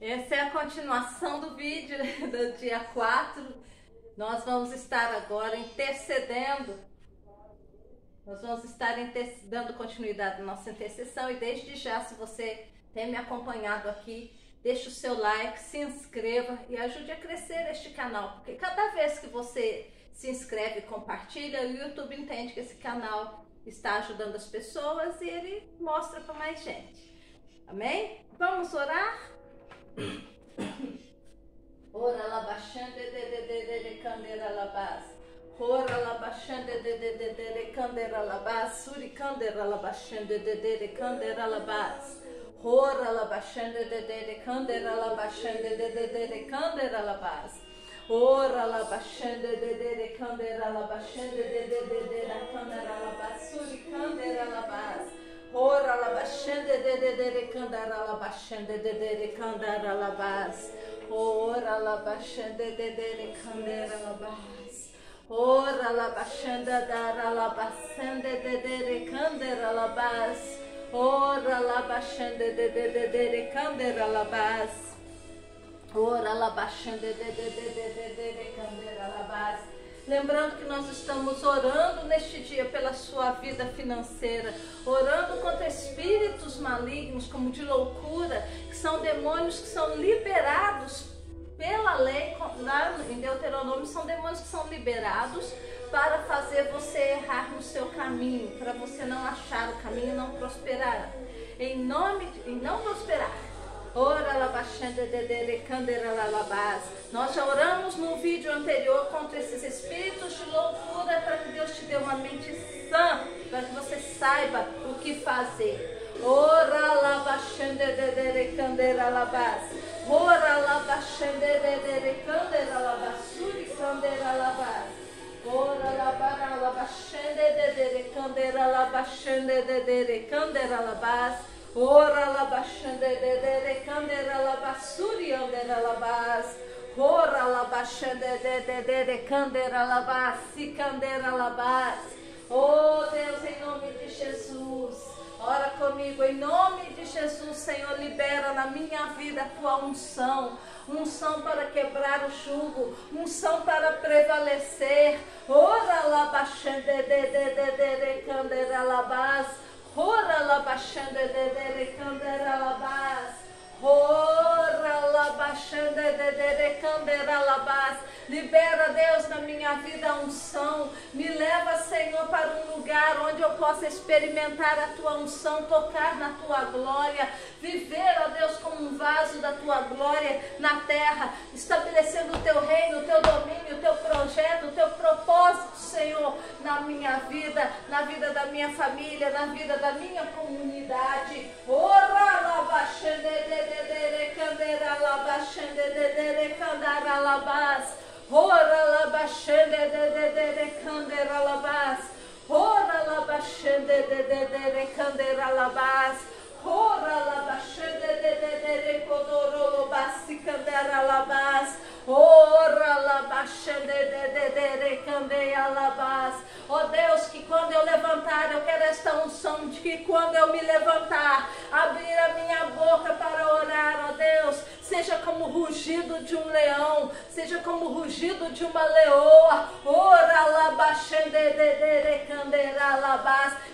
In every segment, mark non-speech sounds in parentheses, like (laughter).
Essa é a continuação do vídeo (laughs) do dia 4. Nós vamos estar agora intercedendo. Nós vamos estar dando continuidade à nossa intercessão e desde já, se você tem me acompanhado aqui, deixe o seu like, se inscreva e ajude a crescer este canal, porque cada vez que você se inscreve e compartilha, o YouTube entende que esse canal está ajudando as pessoas e ele mostra para mais gente. Amém? Vamos orar? Ora la bashande de de de de de candera la bas. Ora la bashande de de de de de candera la bas. Suri candera la bashande de de de candera la bas. Ora la bashande de de de candera la bashande de de de de candera la bas. Ora la bashande de de de candera la bashande de de de de candera la bas. Suri candera la bas. Ora la bashende de de de de candara la bashende de de de candara la. Ora la bashende de de de. Ora la bashenda dara la de de de candara. Ora la bashende de de de de de candara. Ora la bashende de de de de de de candara la bas. Lembrando que nós estamos orando neste dia pela sua vida financeira, orando contra espíritos malignos, como de loucura, que são demônios que são liberados pela lei, lá em Deuteronômio, são demônios que são liberados para fazer você errar no seu caminho, para você não achar o caminho e não prosperar. Em nome de, em não prosperar Ora Nós já oramos no vídeo anterior contra esses espíritos de loucura para que Deus te dê uma mente sã, para que você saiba o que fazer. Ora labaxande de candera. Ora labaxande de candera labasuri candera. Ora labara labaxande de candera labaxande de candera labas. Ora la bashande de de de candera la basuri andera la bas. Ora la bashande de de de de candera la basi candera la bas. Oh Deus, em nome de Jesus. Ora comigo, em nome de Jesus, Senhor, libera na minha vida a tua unção. Unção para quebrar o jugo, unção para prevalecer. Ora la bashande Rora la baixanda de delecandera la bas. Libera, Deus, na minha vida a unção. Me leva, Senhor, para um lugar onde eu possa experimentar a tua unção, tocar na tua glória, viver, ó Deus, como um vaso da tua glória na terra, estabelecendo o teu reino, o teu domínio, o teu projeto, o teu propósito, Senhor, na minha vida, na vida da minha família, na vida da minha comunidade. Ora, de, candera, labaxande, de, de, de, candara, labas. Ora la bashende de de de de candera labas. Ora la bashende de de de de candera labas. Ora la bashende de de de de codoro candera labas. Ora la bashende de de de de candeia labas. Ó Deus, que quando eu levantar, eu quero esta unção de que quando eu me levantar, abrir a minha boca para orar, ó Deus, seja como o rugido de um leão, seja como o rugido de uma leoa,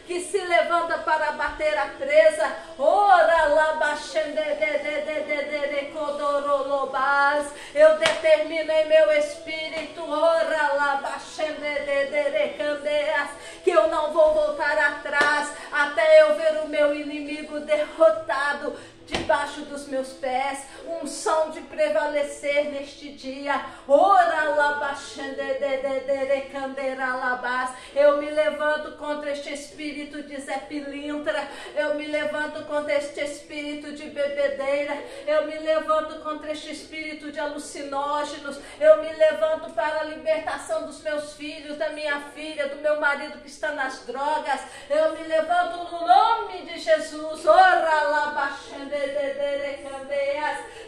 que se levanta para bater a presa, eu determino em meu espírito, que eu não vou voltar atrás até eu ver o meu inimigo derrotado debaixo dos meus pés, um som de prevalecer neste dia. Ora Eu me levanto contra este espírito de Zé Pilintra, eu me levanto contra este espírito de bebedeira, eu me levanto contra este espírito de alucinógenos, eu me levanto para a libertação dos meus filhos, da minha filha, do meu marido que está nas drogas, eu me levanto no nome de Jesus. Ora lá,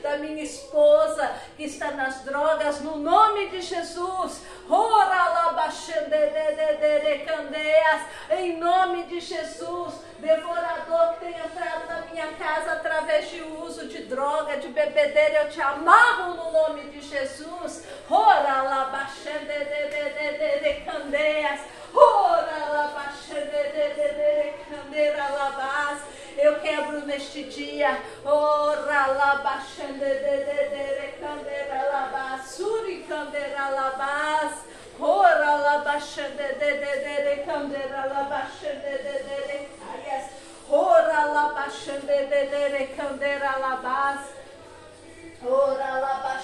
da minha esposa que está nas drogas, no nome de Jesus. Em nome de Jesus, devorador que tem entrado na minha casa através de uso de droga, de bebedeira, eu te amarro no nome de Jesus. Ora lá, candeias. Ora lá, candeira labás. Eu quebro neste dia. Ora lá, candeira labás. Suri candeira labás. Ora lá, candeira labás. Ora lá, candeira labás. Ora lá,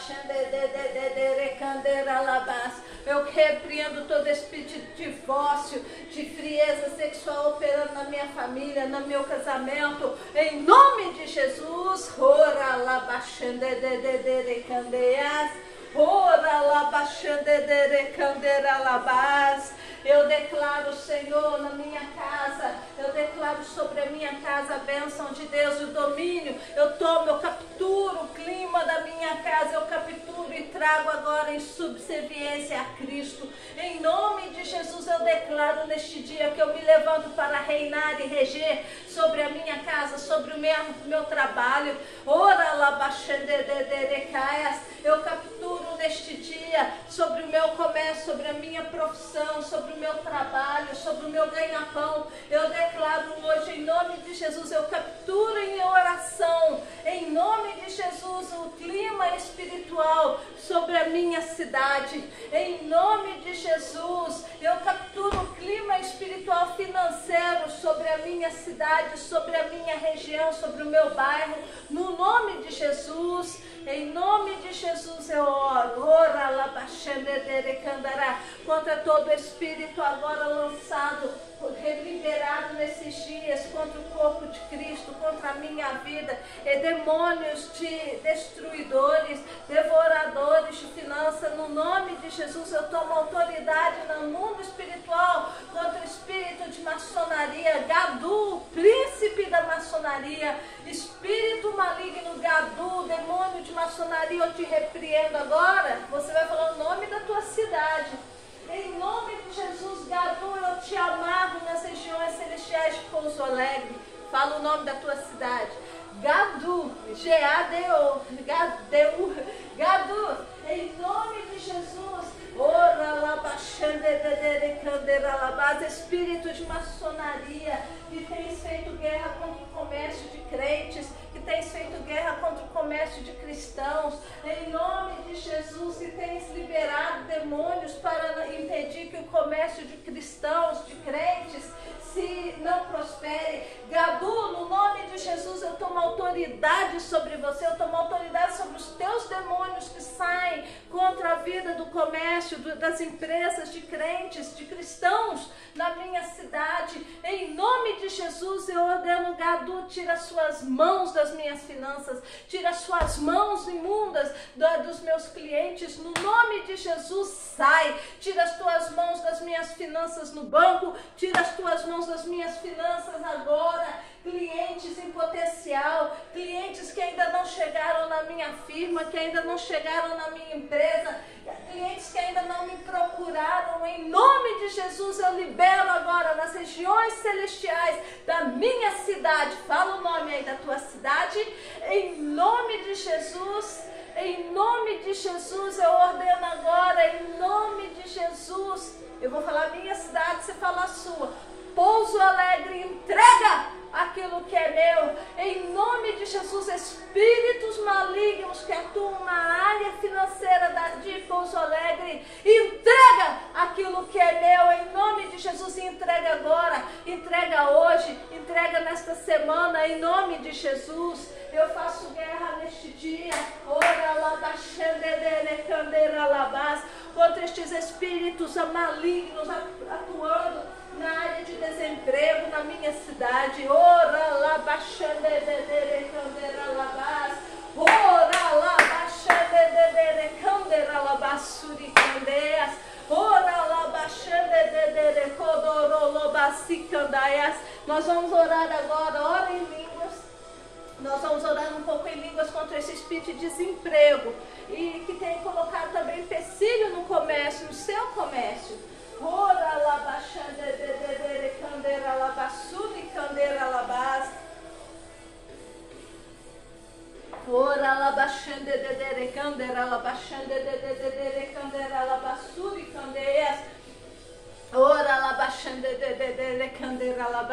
candeira labás. Eu repreendo todo espírito de divórcio, de frieza sexual operando na minha família, no meu casamento. Em nome de Jesus. Ora lá, candeias. Ora lá, candeira labás. Eu declaro, Senhor, na minha casa, eu declaro sobre a minha casa a bênção de Deus e o domínio. Eu tomo, eu capturo o clima da minha casa, eu capturo e trago agora em subserviência a Cristo. Em nome de Jesus, eu declaro neste dia que eu me levanto para reinar e reger sobre a minha casa, sobre o meu, meu trabalho. Ora lá, eu capturo neste dia sobre o meu comércio, sobre a minha profissão, sobre o meu trabalho, sobre o meu ganha-pão. Eu declaro hoje, em nome de Jesus, eu capturo em oração, em nome de Jesus, o clima espiritual sobre a minha cidade. Em nome de Jesus, eu capturo o clima espiritual financeiro sobre a minha cidade, sobre a minha região, sobre o meu bairro. No nome de Jesus, em nome de Jesus eu oro. Ora, contra todo espírito agora lançado liberado nesses dias contra o corpo de Cristo, contra a minha vida, e demônios de destruidores, devoradores de finanças, no nome de Jesus eu tomo autoridade no mundo espiritual contra o espírito de maçonaria, Gadu, príncipe da maçonaria, espírito maligno, Gadu, demônio de maçonaria, eu te repreendo agora. Você vai falar o nome da tua cidade. Em nome de Jesus, Gadu, eu te amarro nas regiões celestiais de Pouso Alegre. Fala o nome da tua cidade. Gadu, G-A-D-O, Gadu, Gadu, em nome de Jesus. Espírito de maçonaria que tens feito guerra contra o comércio de crentes, que tens feito guerra contra o comércio de cristãos, em nome de Jesus, que tens liberado demônios para impedir que o comércio de cristãos, de crentes, se não prospere. Gadu, no nome de Jesus, eu tomo autoridade sobre você, eu tomo autoridade sobre os teus demônios que saem contra a vida do comércio, do, das empresas, de crentes, de cristãos na minha cidade. Em nome de Jesus, eu ordeno, Gadu, tira suas mãos das minhas finanças, tira suas mãos imundas do, dos meus clientes. No nome de Jesus, sai. Tira as tuas mãos das minhas finanças no banco, tira as tuas mãos das minhas finanças agora clientes em potencial, clientes que ainda não chegaram na minha firma, que ainda não chegaram na minha empresa, clientes que ainda não me procuraram. Em nome de Jesus, eu libero agora nas regiões celestiais da minha cidade. Fala o nome aí da tua cidade. Em nome de Jesus. Em nome de Jesus, eu ordeno agora, em nome de Jesus. Eu vou falar minha cidade, você fala a sua. Pouso Alegre, entrega aquilo que é meu. Em nome de Jesus, espíritos malignos que atuam na área financeira da, de Pouso Alegre, entrega aquilo que é meu. Em nome de Jesus, entrega agora, entrega hoje, entrega nesta semana. Em nome de Jesus, eu faço guerra neste dia. Ora lá contra estes espíritos malignos atuando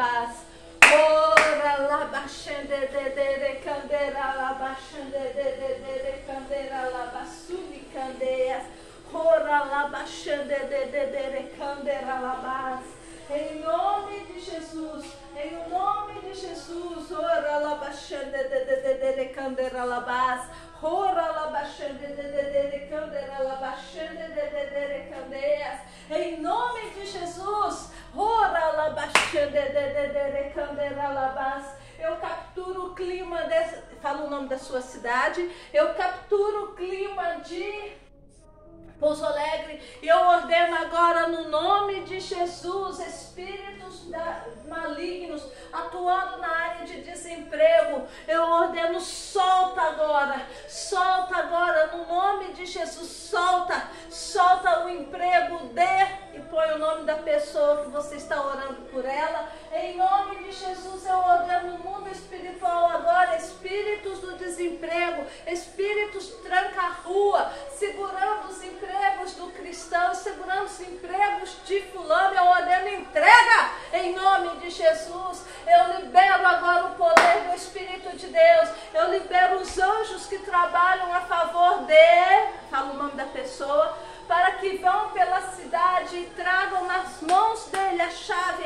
labas. Ora labaxande de de de candeira labaxande de de de de candeira labassuri candeias. Ora labaxande de de de de candeira labas. Em nome de Jesus, em nome de Jesus, ora labaxande de de de de de candeira labas. Ora labaxande de de de de candeira labaxande de de de de candeias. Em nome de Jesus, de de de de. Eu capturo o clima, desse, fala o nome da sua cidade, eu capturo o clima de Pouso Alegre, eu ordeno agora no nome de Jesus, espíritos malignos atuando na área de desemprego, eu ordeno solta agora, solta agora no nome de Jesus, solta, solta o emprego, dê e põe o nome da pessoa que você está orando por ela. Em nome de Jesus, eu ordeno no mundo espiritual agora, espíritos do desemprego, espíritos tranca-rua, segurando os empregos empregos do cristão, segurando os empregos de fulano, eu ordeno entrega em nome de Jesus. Eu libero agora o poder do Espírito de Deus. Eu libero os anjos que trabalham a favor de, fala o nome da pessoa, para que vão pela cidade e tragam nas mãos dele a chave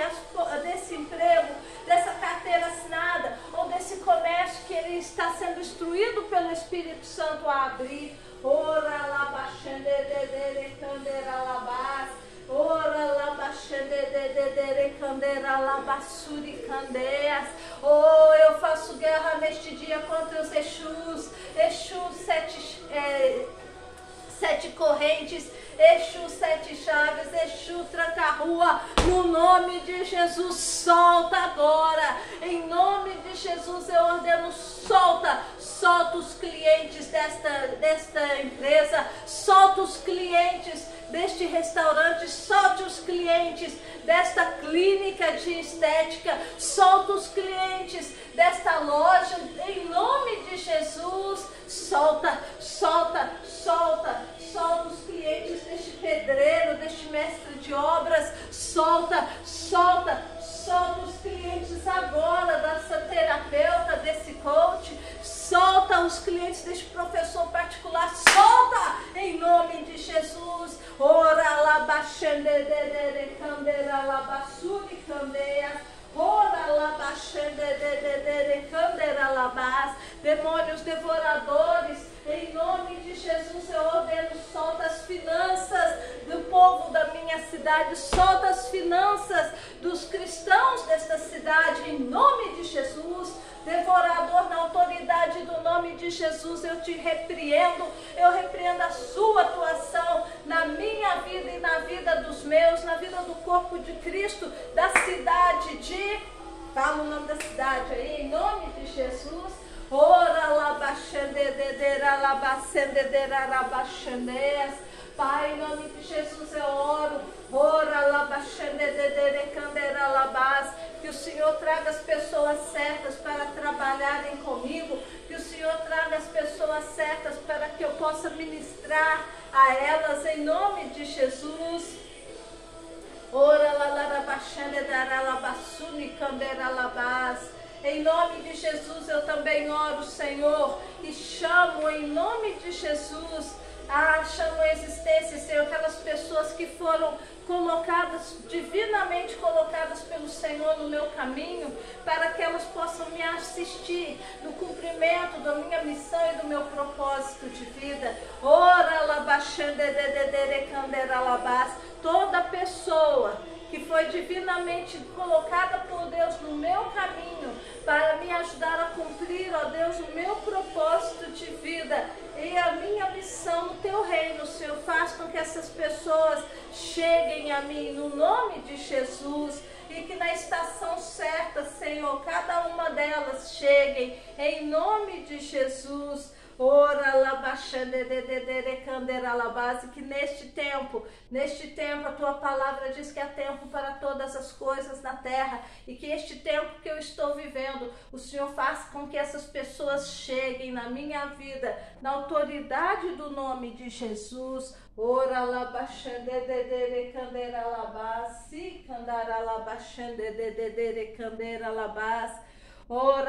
desse emprego, dessa carteira assinada ou desse comércio que ele está sendo instruído pelo Espírito Santo a abrir. Ora labas. Ora labassuri candeias. Oh, eu faço guerra neste dia contra os Exus. Exus sete, é, sete correntes. Exu sete chaves, Exu tranca-rua, no nome de Jesus, solta agora, em nome de Jesus eu ordeno, solta, solta os clientes desta, desta empresa, solta os clientes deste restaurante, solte os clientes desta clínica de estética, solta os clientes desta loja, em nome de Jesus, solta, solta, solta, solta os clientes deste pedreiro, deste mestre de obras, solta, solta, solta os clientes agora dessa terapeuta, desse coach, solta os clientes deste professor particular, solta em nome de Jesus. Ora labaxande de candeira labassuri candeia. Ora labaxande de candeira labas. Demônios devoradores em nome de Jesus eu ordeno, solta as finanças do povo da minha cidade, solta as finanças dos cristãos desta cidade, em nome de Jesus. Devorador, na autoridade do nome de Jesus, eu te repreendo, eu repreendo a sua atuação na minha vida e na vida dos meus, na vida do corpo de Cristo, da cidade de. Fala o nome da cidade aí, em nome de Jesus. Ora. Pai, em nome de Jesus eu oro. Ora labas. Que o Senhor traga as pessoas certas para trabalharem comigo. Que o Senhor traga as pessoas certas para que eu possa ministrar a elas em nome de Jesus. Ora la la la Em nome de Jesus eu também oro, Senhor, e chamo em nome de Jesus, ah, chamo a existência, Senhor, aquelas pessoas que foram colocadas, divinamente colocadas pelo Senhor no meu caminho, para que elas possam me assistir no cumprimento da minha missão e do meu propósito de vida. Ora, toda pessoa que foi divinamente colocada por Deus no meu caminho para me ajudar a cumprir, ó Deus, o meu propósito de vida e a minha missão no teu reino, Senhor. Faz com que essas pessoas cheguem a mim no nome de Jesus e que na estação certa, Senhor, cada uma delas cheguem em nome de Jesus. Oh, que neste tempo, neste tempo a tua palavra diz que há tempo para todas as coisas na terra e que este tempo que eu estou vivendo, o Senhor faz com que essas pessoas cheguem na minha vida, na autoridade do nome de Jesus. Ora la bachande Ora.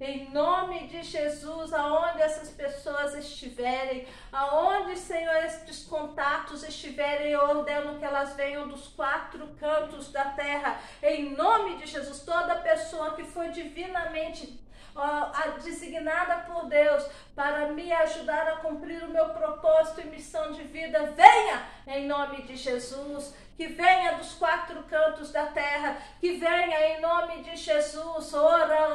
Em nome de Jesus, aonde essas pessoas estiverem, aonde, Senhor, estes contatos estiverem, eu ordeno que elas venham dos quatro cantos da terra. Em nome de Jesus, toda pessoa que foi divinamente uh, designada por Deus para me ajudar a cumprir o meu propósito e missão de vida, venha em nome de Jesus. Que venha dos quatro cantos da terra, que venha em nome de Jesus, ora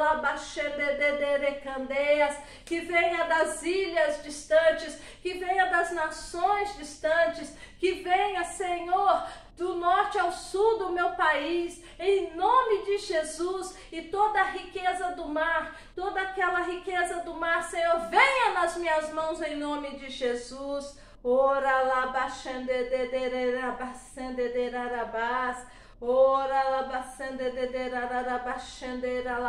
que venha das ilhas distantes, que venha das nações distantes, que venha, Senhor, do norte ao sul do meu país, em nome de Jesus, e toda a riqueza do mar, toda aquela riqueza do mar, Senhor, venha nas minhas mãos em nome de Jesus. Ora lá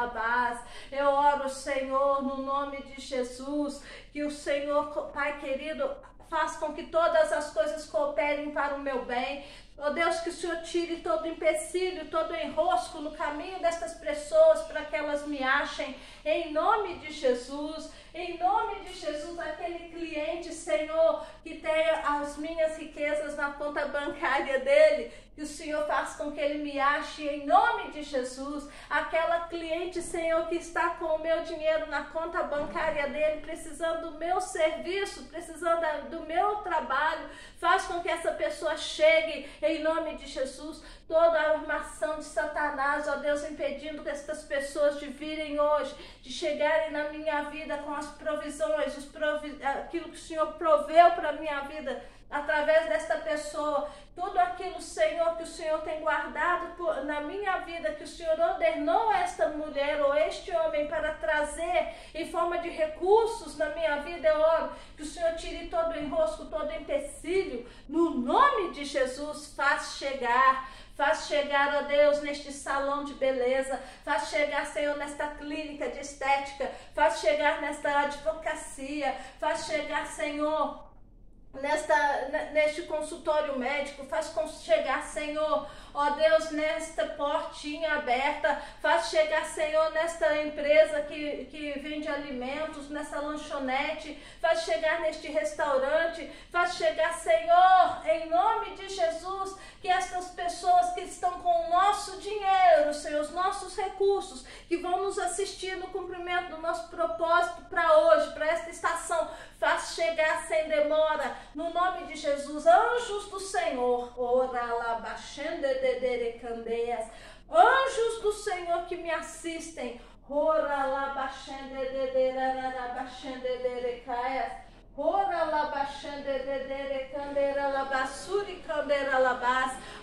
Ora. Eu oro, Senhor, no nome de Jesus, que o Senhor, Pai querido, faz com que todas as coisas cooperem para o meu bem. Ó oh Deus, que o Senhor tire todo empecilho, todo enrosco no caminho destas pessoas para que elas me achem. Em nome de Jesus. Em nome de Jesus, aquele cliente, Senhor, que tem as minhas riquezas na conta bancária dele, que o Senhor faça com que ele me ache em nome de Jesus. Aquela cliente, Senhor, que está com o meu dinheiro na conta bancária dele, precisando do meu serviço, precisando do meu trabalho, faz com que essa pessoa chegue em nome de Jesus. Toda a armação de Satanás, ó Deus, impedindo que estas pessoas de virem hoje, de chegarem na minha vida com as provisões, os provi aquilo que o Senhor proveu para a minha vida através desta pessoa, tudo aquilo, Senhor, que o Senhor tem guardado por, na minha vida, que o Senhor ordenou esta mulher ou este homem para trazer em forma de recursos na minha vida, eu oro que o Senhor tire todo o enrosco, todo o empecilho, no nome de Jesus, faz chegar. Faz chegar, ó Deus, neste salão de beleza. Faz chegar, Senhor, nesta clínica de estética. Faz chegar nesta advocacia. Faz chegar, Senhor, nesta, neste consultório médico, faz chegar, Senhor, ó Deus, nesta portinha aberta, faz chegar, Senhor, nesta empresa que, que vende alimentos, nessa lanchonete, faz chegar neste restaurante, faz chegar, Senhor, em nome de Jesus, que estas pessoas que estão com o nosso dinheiro, Senhor, os nossos recursos, que vão nos assistir no cumprimento do nosso propósito para hoje, para esta estação, faz chegar sem demora, no nome de Jesus, anjos do Senhor, ora lá, anjos do Senhor que me assistem, ora lá, baixando,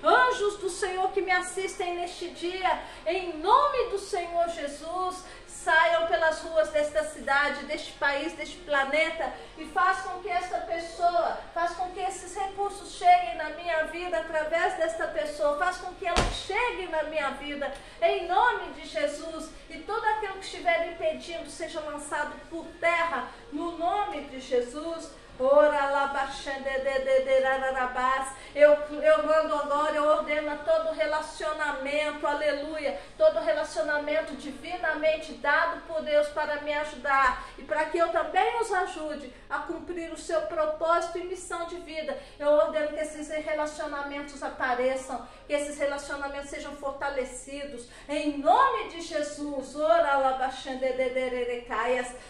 Anjos do Senhor que me assistem neste dia, em nome do Senhor Jesus, saiam pelas ruas desta cidade, deste país, deste planeta e façam com que esta pessoa, façam com que esses recursos cheguem na minha vida através desta pessoa, façam com que ela chegue na minha vida em nome de Jesus e tudo aquilo que estiver impedindo seja lançado por terra no nome de Jesus. Eu, eu mando agora, eu ordeno todo relacionamento, aleluia, todo relacionamento divinamente dado por Deus para me ajudar. E para que eu também os ajude a cumprir o seu propósito e missão de vida. Eu ordeno que esses relacionamentos apareçam, que esses relacionamentos sejam fortalecidos. Em nome de Jesus, ora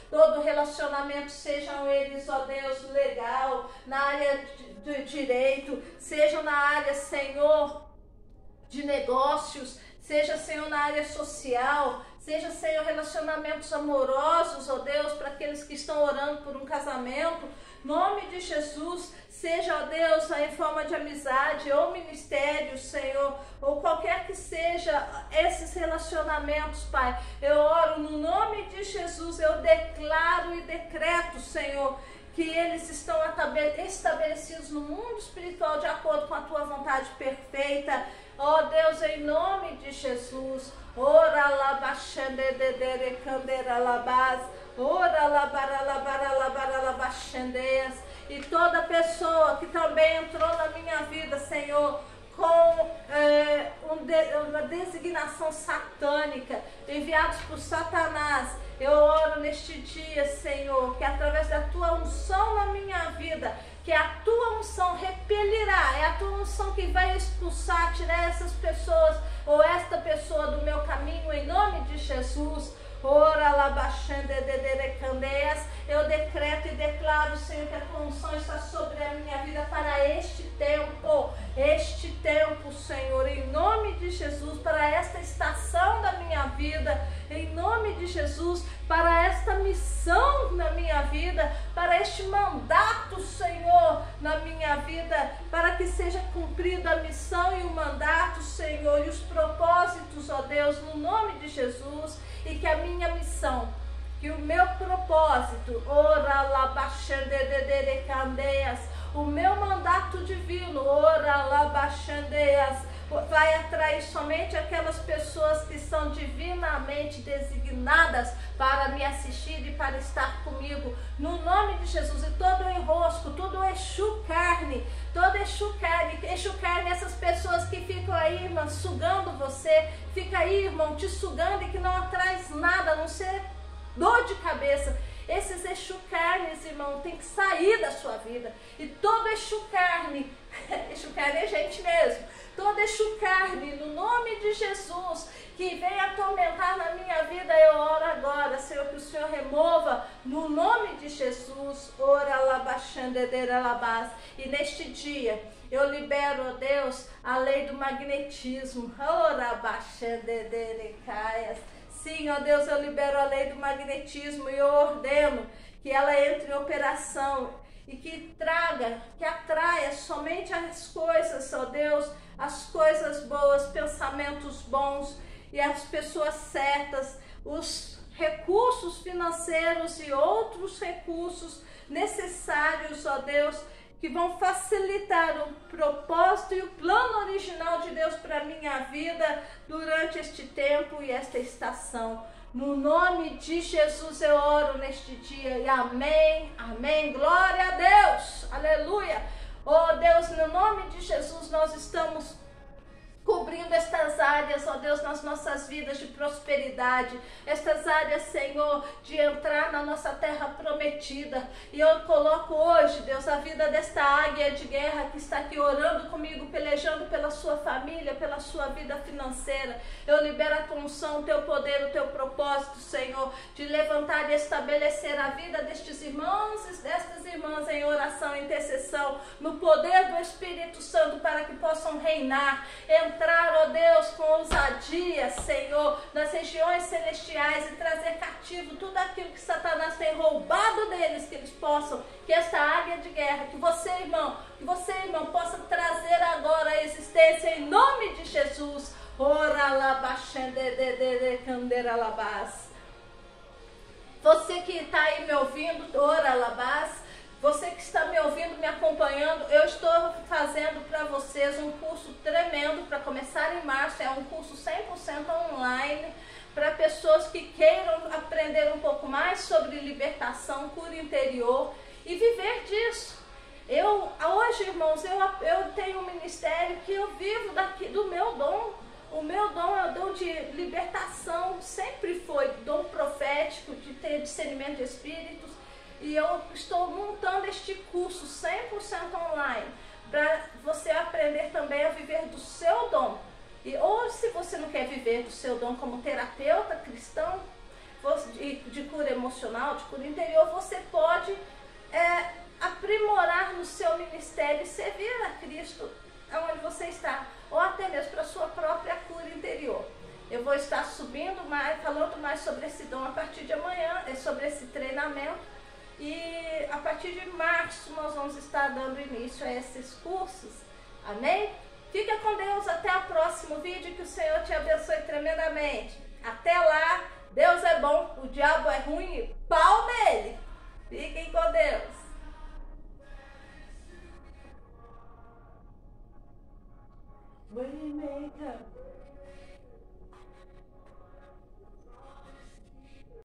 todo relacionamento sejam eles, ó Deus, legal, na área do direito, sejam na área, Senhor, de negócios, seja, Senhor, na área social, Seja, Senhor, relacionamentos amorosos, ó Deus, para aqueles que estão orando por um casamento. Nome de Jesus, seja, ó Deus, em forma de amizade ou ministério, Senhor, ou qualquer que seja esses relacionamentos, Pai. Eu oro no nome de Jesus, eu declaro e decreto, Senhor, que eles estão estabelecidos no mundo espiritual de acordo com a tua vontade perfeita. Ó oh, Deus, em nome de Jesus. Ora labachande de dere candera labaz. Ora labara labara labara labachandeias. E toda pessoa que também entrou na minha vida, Senhor, com é, um de, uma designação satânica, enviados por Satanás. Eu oro neste dia, Senhor, que através da tua unção na minha vida, que a tua unção repelirá, é a tua unção que vai expulsar, tirar essas pessoas ou esta pessoa do meu caminho, em nome de Jesus. Ora labaxande de candeias. Eu decreto e declaro, Senhor, que a tua unção está sobre a minha vida para este tempo. Este tempo, Senhor, em nome de Jesus, para esta estação da minha vida, em nome de Jesus, para esta missão na minha vida, para este mandato, Senhor, na minha vida, para que seja cumprida a missão e o mandato, Senhor, e os propósitos, ó Deus, no nome de Jesus e que a minha missão, que o meu propósito, ora candeias, o meu mandato divino, ora labachandeias, vai atrair somente aquelas pessoas que são divinamente designadas para me assistir e para estar comigo. No nome de Jesus, e todo o enrosco, todo o Exu carne, todo Exu carne, Exu carne, essas pessoas que ficam aí, irmão, sugando você, fica aí, irmão, te sugando e que não traz nada, a não ser dor de cabeça. Esses Exu carnes, irmão, tem que sair da sua vida. E todo Exu carne, (laughs) Exu carne é gente mesmo toda Exu carne, no nome de Jesus, que vem atormentar na minha vida, eu oro agora, Senhor, que o Senhor remova, no nome de Jesus, ora labaxandedeira labás. E neste dia, eu libero, ó Deus, a lei do magnetismo. Ora baixandedeira caias. Sim, ó Deus, eu libero a lei do magnetismo e eu ordeno que ela entre em operação e que traga, que atraia somente as coisas, ó Deus, as coisas boas, pensamentos bons e as pessoas certas, os recursos financeiros e outros recursos necessários, ó Deus, que vão facilitar o propósito e o plano original de Deus para minha vida durante este tempo e esta estação. No nome de Jesus eu oro neste dia e amém, amém. Glória a Deus, aleluia. Oh Deus, no nome de Jesus nós estamos cobrindo estas áreas, ó Deus, nas nossas vidas de prosperidade, estas áreas, Senhor, de entrar na nossa terra prometida. E eu coloco hoje, Deus, a vida desta águia de guerra que está aqui orando comigo, pelejando pela sua família, pela sua vida financeira. Eu libero a tua unção, o teu poder, o teu propósito, Senhor, de levantar e estabelecer a vida destes irmãos e destas irmãs em oração intercessão, no poder do Espírito Santo, para que possam reinar, entrar, ó Deus, com ousadia, Senhor, nas regiões celestiais e trazer cativo tudo aquilo que Satanás tem roubado deles, que eles possam, que esta águia de guerra, que você, irmão, que você, irmão, possa trazer agora a existência em nome de Jesus. Ora Você que está aí me ouvindo, ora labás. Você que está me ouvindo, me acompanhando, eu estou fazendo para vocês um curso tremendo para começar em março. É um curso 100% online para pessoas que queiram aprender um pouco mais sobre libertação, cura interior e viver disso. Eu, hoje, irmãos, eu, eu tenho um ministério que eu vivo daqui, do meu dom. O meu dom é o dom de libertação, sempre foi dom profético, de ter discernimento de espíritos e eu estou montando este curso 100% online para você aprender também a viver do seu dom. E, ou se você não quer viver do seu dom como terapeuta cristão, de, de cura emocional, de cura interior, você pode é, aprimorar no seu ministério e servir a Cristo onde você está, ou até mesmo para a sua própria cura interior. Eu vou estar subindo mais, falando mais sobre esse dom a partir de amanhã, é sobre esse treinamento. E a partir de março nós vamos estar dando início a esses cursos. Amém? Fica com Deus até o próximo vídeo. Que o Senhor te abençoe tremendamente. Até lá. Deus é bom, o diabo é ruim. Pau nele. Fiquem com Deus. Waymaker.